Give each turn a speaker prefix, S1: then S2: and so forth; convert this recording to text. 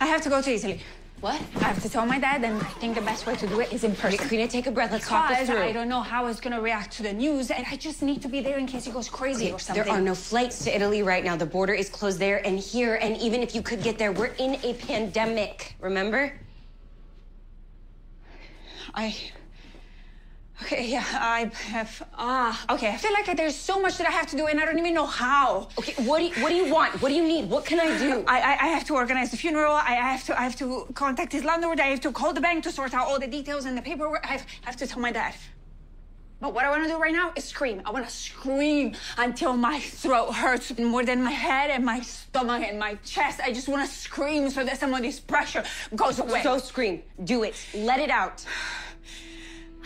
S1: I have to go to Italy.
S2: What?
S1: I have to tell my dad, and I think the best way to do it is in person.
S2: Can Carina, take a breath. Let's talk this through.
S1: I don't know how he's gonna react to the news, and I just need to be there in case he goes crazy or something.
S2: There are no flights to Italy right now. The border is closed there and here, and even if you could get there, we're in a pandemic. Remember?
S1: I. Okay, yeah, I have. Ah, okay. I feel like there's so much that I have to do, and I don't even know how.
S2: Okay, what do you, what do you want? What do you need? What can I do?
S1: I, I, I have to organize the funeral. I, I have to I have to contact his landlord. I have to call the bank to sort out all the details and the paperwork. I have, I have to tell my dad. But what I want to do right now is scream. I want to scream until my throat hurts more than my head and my stomach and my chest. I just want to scream so that some of this pressure goes away.
S2: So scream. Do it. Let it out.